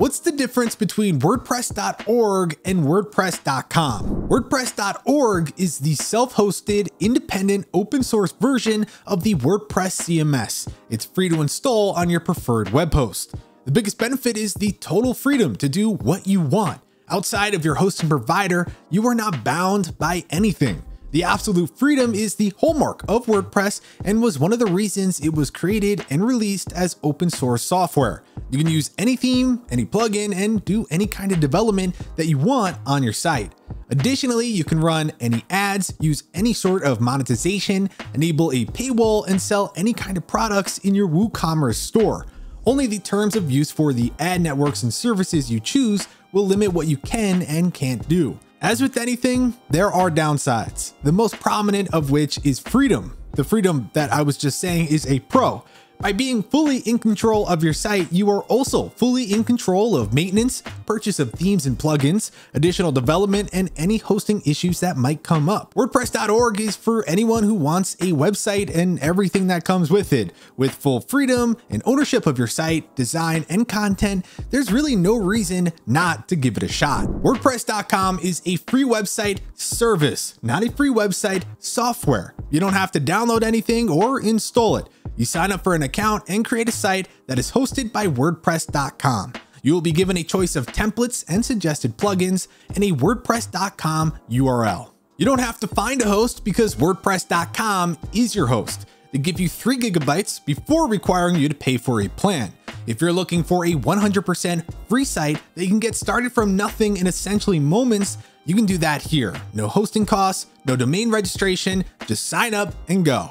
What's the difference between WordPress.org and WordPress.com? WordPress.org is the self-hosted, independent, open source version of the WordPress CMS. It's free to install on your preferred web host. The biggest benefit is the total freedom to do what you want. Outside of your hosting provider, you are not bound by anything. The absolute freedom is the hallmark of WordPress and was one of the reasons it was created and released as open source software. You can use any theme, any plugin, and do any kind of development that you want on your site. Additionally, you can run any ads, use any sort of monetization, enable a paywall, and sell any kind of products in your WooCommerce store. Only the terms of use for the ad networks and services you choose will limit what you can and can't do. As with anything, there are downsides, the most prominent of which is freedom. The freedom that I was just saying is a pro. By being fully in control of your site, you are also fully in control of maintenance, purchase of themes and plugins, additional development, and any hosting issues that might come up. WordPress.org is for anyone who wants a website and everything that comes with it. With full freedom and ownership of your site, design, and content, there's really no reason not to give it a shot. WordPress.com is a free website service, not a free website software. You don't have to download anything or install it. You sign up for an account and create a site that is hosted by WordPress.com. You will be given a choice of templates and suggested plugins and a WordPress.com URL. You don't have to find a host because WordPress.com is your host. They give you 3 gigabytes before requiring you to pay for a plan. If you're looking for a 100% free site that you can get started from nothing in essentially moments, you can do that here. No hosting costs, no domain registration, just sign up and go.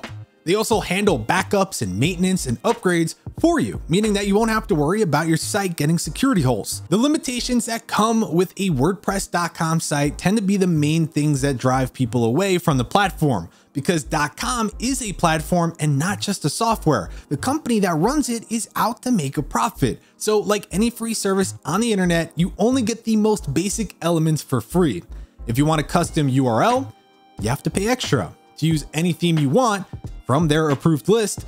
They also handle backups and maintenance and upgrades for you, meaning that you won't have to worry about your site getting security holes. The limitations that come with a WordPress.com site tend to be the main things that drive people away from the platform because .com is a platform and not just a software. The company that runs it is out to make a profit. So like any free service on the internet, you only get the most basic elements for free. If you want a custom URL, you have to pay extra. To use any theme you want, from their approved list,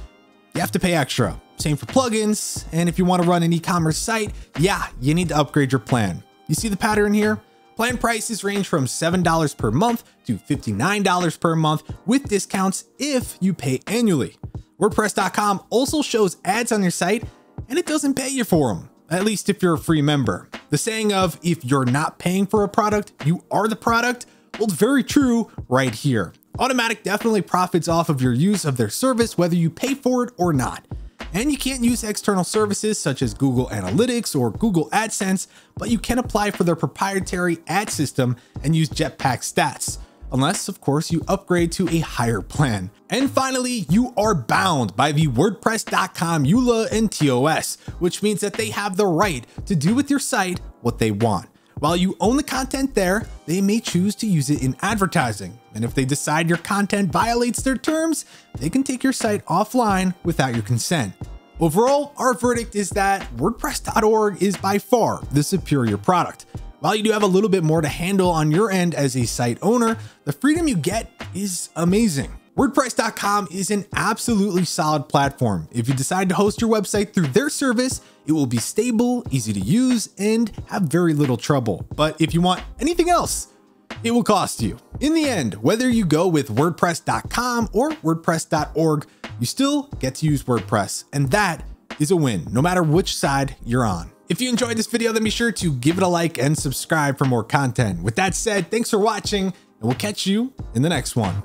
you have to pay extra. Same for plugins, and if you want to run an e-commerce site, yeah, you need to upgrade your plan. You see the pattern here? Plan prices range from $7 per month to $59 per month with discounts if you pay annually. WordPress.com also shows ads on your site and it doesn't pay you for them, at least if you're a free member. The saying of if you're not paying for a product, you are the product holds very true right here. Automattic definitely profits off of your use of their service, whether you pay for it or not. And you can't use external services such as Google Analytics or Google AdSense, but you can apply for their proprietary ad system and use Jetpack stats. Unless, of course, you upgrade to a higher plan. And finally, you are bound by the WordPress.com EULA and TOS, which means that they have the right to do with your site what they want. While you own the content there, they may choose to use it in advertising. And if they decide your content violates their terms, they can take your site offline without your consent. Overall, our verdict is that WordPress.org is by far the superior product. While you do have a little bit more to handle on your end as a site owner, the freedom you get is amazing. WordPress.com is an absolutely solid platform. If you decide to host your website through their service, it will be stable, easy to use, and have very little trouble. But if you want anything else, it will cost you. In the end, whether you go with WordPress.com or WordPress.org, you still get to use WordPress, and that is a win, no matter which side you're on. If you enjoyed this video, then be sure to give it a like and subscribe for more content. With that said, thanks for watching, and we'll catch you in the next one.